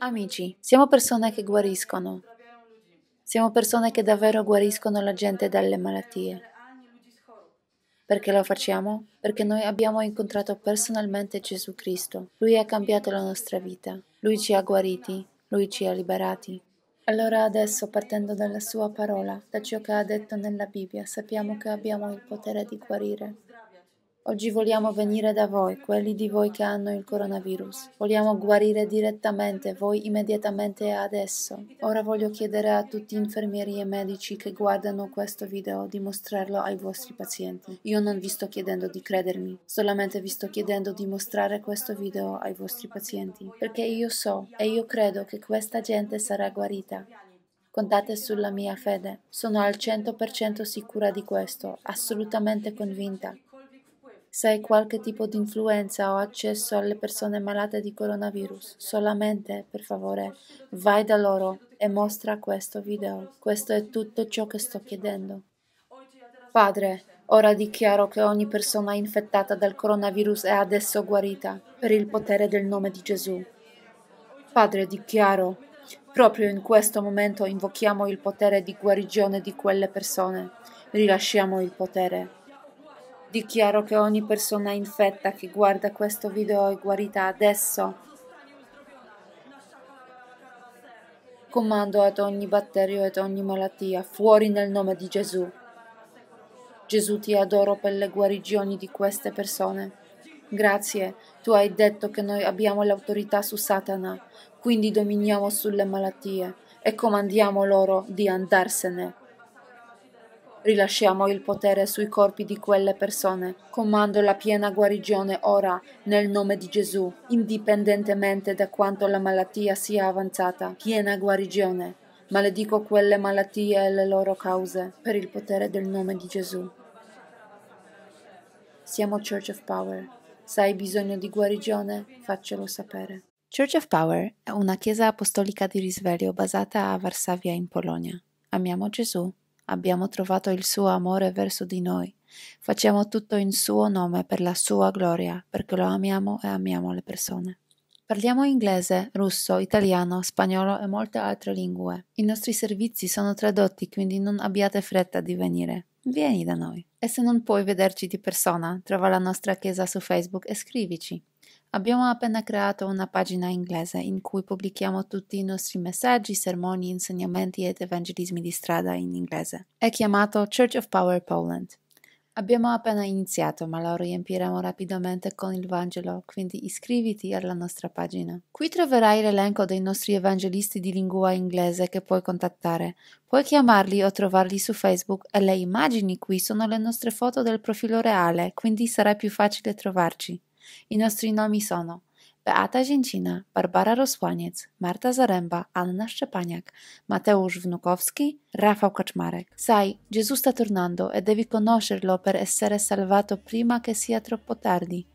Amici, siamo persone che guariscono. Siamo persone che davvero guariscono la gente dalle malattie. Perché lo facciamo? Perché noi abbiamo incontrato personalmente Gesù Cristo. Lui ha cambiato la nostra vita. Lui ci ha guariti. Lui ci ha liberati. Allora adesso, partendo dalla sua parola, da ciò che ha detto nella Bibbia, sappiamo che abbiamo il potere di guarire. Oggi vogliamo venire da voi, quelli di voi che hanno il coronavirus. Vogliamo guarire direttamente voi immediatamente adesso. Ora voglio chiedere a tutti gli infermieri e medici che guardano questo video di mostrarlo ai vostri pazienti. Io non vi sto chiedendo di credermi, solamente vi sto chiedendo di mostrare questo video ai vostri pazienti, perché io so e io credo che questa gente sarà guarita. Contate sulla mia fede. Sono al 100% sicura di questo, assolutamente convinta. Se hai qualche tipo di influenza o accesso alle persone malate di coronavirus, solamente, per favore, vai da loro e mostra questo video. Questo è tutto ciò che sto chiedendo. Padre, ora dichiaro che ogni persona infettata dal coronavirus è adesso guarita per il potere del nome di Gesù. Padre, dichiaro, proprio in questo momento invochiamo il potere di guarigione di quelle persone. Rilasciamo il potere Dichiaro che ogni persona infetta che guarda questo video è guarita adesso. Comando ad ogni batterio ed ogni malattia fuori nel nome di Gesù. Gesù ti adoro per le guarigioni di queste persone. Grazie, tu hai detto che noi abbiamo l'autorità su Satana, quindi dominiamo sulle malattie e comandiamo loro di andarsene. Rilasciamo il potere sui corpi di quelle persone. Comando la piena guarigione ora, nel nome di Gesù, indipendentemente da quanto la malattia sia avanzata. Piena guarigione. Maledico quelle malattie e le loro cause, per il potere del nome di Gesù. Siamo Church of Power. Se hai bisogno di guarigione, faccelo sapere. Church of Power è una chiesa apostolica di risveglio basata a Varsavia in Polonia. Amiamo Gesù abbiamo trovato il suo amore verso di noi. Facciamo tutto in suo nome per la sua gloria, perché lo amiamo e amiamo le persone. Parliamo inglese, russo, italiano, spagnolo e molte altre lingue. I nostri servizi sono tradotti, quindi non abbiate fretta di venire. Vieni da noi. E se non puoi vederci di persona, trova la nostra chiesa su Facebook e scrivici. Abbiamo appena creato una pagina inglese in cui pubblichiamo tutti i nostri messaggi, sermoni, insegnamenti ed evangelismi di strada in inglese. È chiamato Church of Power Poland. Abbiamo appena iniziato, ma lo riempiremo rapidamente con il Vangelo, quindi iscriviti alla nostra pagina. Qui troverai l'elenco dei nostri evangelisti di lingua inglese che puoi contattare. Puoi chiamarli o trovarli su Facebook e le immagini qui sono le nostre foto del profilo reale, quindi sarà più facile trovarci. I nostri nomi sono Beata Zięcina, Barbara Rosłaniec, Marta Zaremba, Anna Szczepaniak, Mateusz Wnukowski, Rafał Kaczmarek. Sai, Gesù sta tornando e devi conoscerlo per essere salvato prima che sia troppo tardi.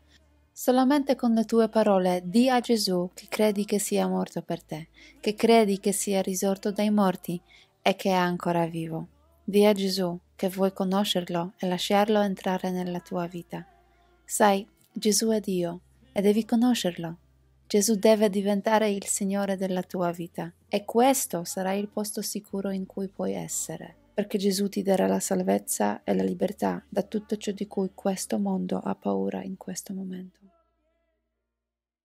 Solamente con le tue parole di a Gesù che credi che sia morto per te, che credi che sia risorto dai morti e che è ancora vivo. Di a Gesù che vuoi conoscerlo e lasciarlo entrare nella tua vita. Sai, Gesù è Dio e devi conoscerlo. Gesù deve diventare il Signore della tua vita e questo sarà il posto sicuro in cui puoi essere, perché Gesù ti darà la salvezza e la libertà da tutto ciò di cui questo mondo ha paura in questo momento.